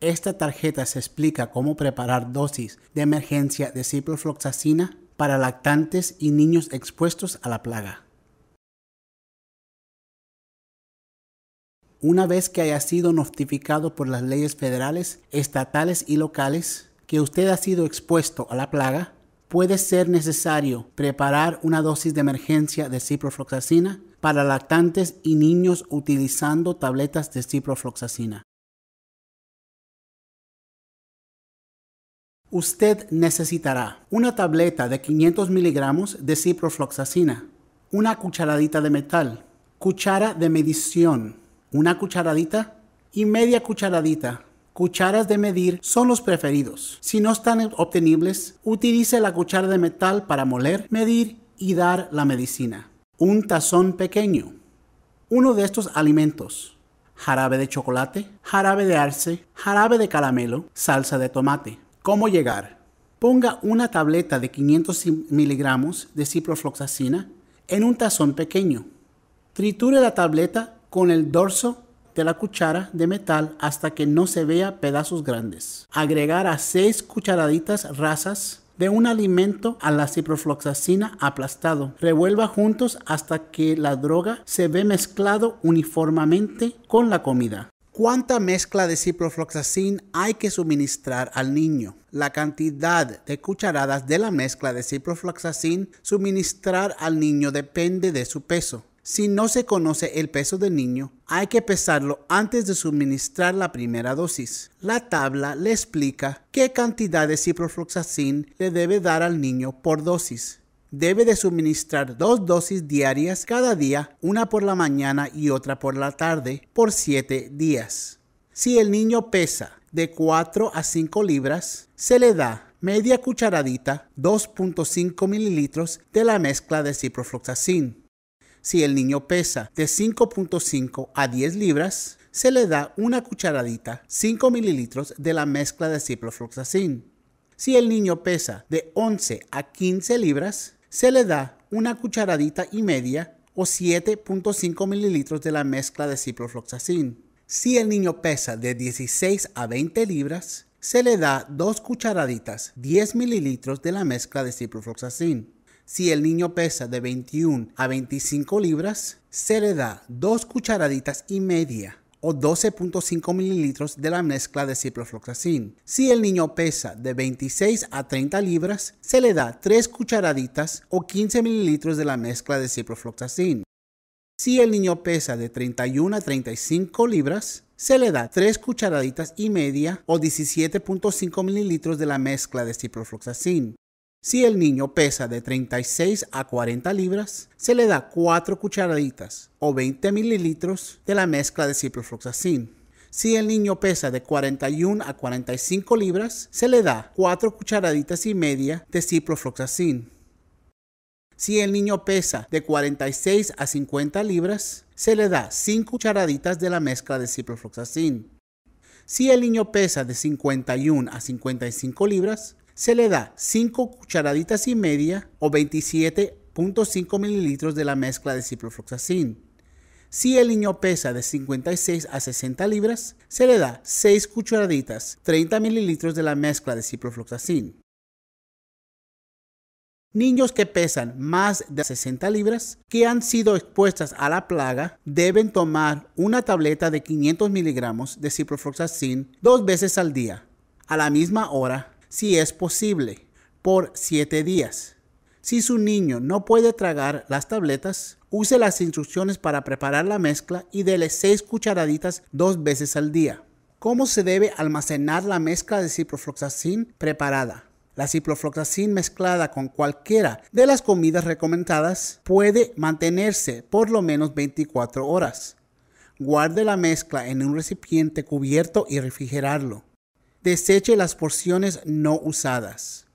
Esta tarjeta se explica cómo preparar dosis de emergencia de ciprofloxacina para lactantes y niños expuestos a la plaga. Una vez que haya sido notificado por las leyes federales, estatales y locales que usted ha sido expuesto a la plaga, puede ser necesario preparar una dosis de emergencia de ciprofloxacina para lactantes y niños utilizando tabletas de ciprofloxacina. Usted necesitará una tableta de 500 miligramos de ciprofloxacina, una cucharadita de metal, cuchara de medición, una cucharadita y media cucharadita. Cucharas de medir son los preferidos. Si no están obtenibles, utilice la cuchara de metal para moler, medir y dar la medicina. Un tazón pequeño. Uno de estos alimentos. Jarabe de chocolate, jarabe de arce, jarabe de caramelo, salsa de tomate. ¿Cómo llegar? Ponga una tableta de 500 miligramos de ciprofloxacina en un tazón pequeño. Triture la tableta con el dorso de la cuchara de metal hasta que no se vea pedazos grandes. Agregar a 6 cucharaditas rasas de un alimento a la ciprofloxacina aplastado. Revuelva juntos hasta que la droga se ve mezclado uniformemente con la comida. ¿Cuánta mezcla de ciprofloxacin hay que suministrar al niño? La cantidad de cucharadas de la mezcla de ciprofloxacin suministrar al niño depende de su peso. Si no se conoce el peso del niño, hay que pesarlo antes de suministrar la primera dosis. La tabla le explica qué cantidad de ciprofloxacin le debe dar al niño por dosis debe de suministrar dos dosis diarias cada día, una por la mañana y otra por la tarde, por 7 días. Si el niño pesa de 4 a 5 libras, se le da media cucharadita, 2.5 mililitros de la mezcla de ciprofloxacin. Si el niño pesa de 5.5 a 10 libras, se le da una cucharadita, 5 mililitros de la mezcla de ciprofloxacin. Si el niño pesa de 11 a 15 libras, se le da una cucharadita y media o 7.5 mililitros de la mezcla de ciprofloxacin. Si el niño pesa de 16 a 20 libras, se le da dos cucharaditas, 10 mililitros de la mezcla de ciprofloxacin. Si el niño pesa de 21 a 25 libras, se le da dos cucharaditas y media o 12.5 mililitros de la mezcla de ciprofloxacin. Si el niño pesa de 26 a 30 libras, se le da 3 cucharaditas o 15 mililitros de la mezcla de ciprofloxacin. Si el niño pesa de 31 a 35 libras, se le da 3 cucharaditas y media o 17.5 mililitros de la mezcla de ciprofloxacin. Si el niño pesa de 36 a 40 libras, se le da 4 cucharaditas o 20 mililitros de la mezcla de ciprofloxacin. Si el niño pesa de 41 a 45 libras, se le da 4 cucharaditas y media de ciprofloxacin. Si el niño pesa de 46 a 50 libras, se le da 5 cucharaditas de la mezcla de ciprofloxacin. Si el niño pesa de 51 a 55 libras, se le da 5 cucharaditas y media o 27.5 mililitros de la mezcla de ciprofloxacin. Si el niño pesa de 56 a 60 libras, se le da 6 cucharaditas, 30 mililitros de la mezcla de ciprofloxacin. Niños que pesan más de 60 libras que han sido expuestas a la plaga deben tomar una tableta de 500 miligramos de ciprofloxacin dos veces al día, a la misma hora si es posible, por 7 días. Si su niño no puede tragar las tabletas, use las instrucciones para preparar la mezcla y dele 6 cucharaditas dos veces al día. ¿Cómo se debe almacenar la mezcla de ciprofloxacin preparada? La ciprofloxacin mezclada con cualquiera de las comidas recomendadas puede mantenerse por lo menos 24 horas. Guarde la mezcla en un recipiente cubierto y refrigerarlo. Deseche las porciones no usadas.